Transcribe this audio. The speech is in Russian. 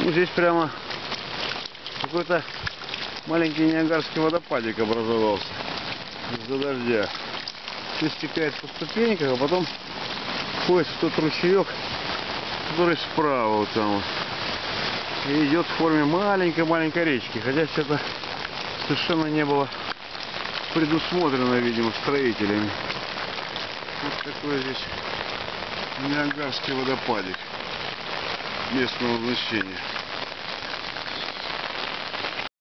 Ну, здесь прямо какой-то маленький Ниагарский водопадик образовался из-за дождя. Все стекает по ступеньках, а потом входит в тот ручеек, который справа вот там вот. И идет в форме маленькой-маленькой речки. Хотя все это совершенно не было предусмотрено, видимо, строителями. Вот такой здесь Ниагарский водопадик местного значения.